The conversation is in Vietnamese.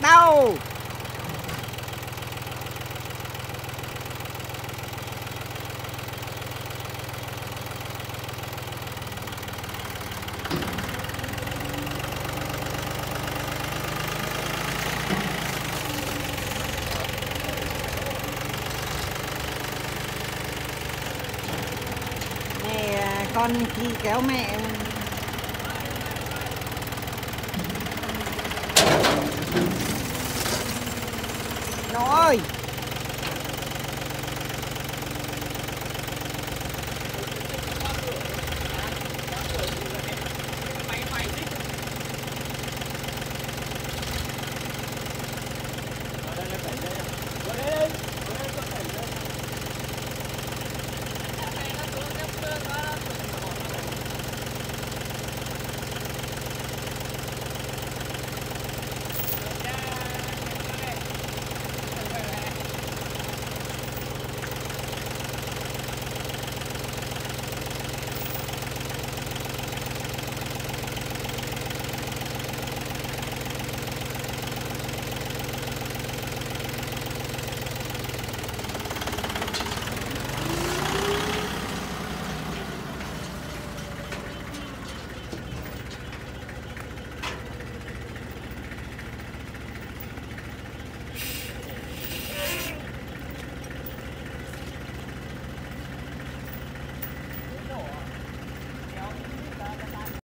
đâu này con khi kéo mẹ. Nó ơi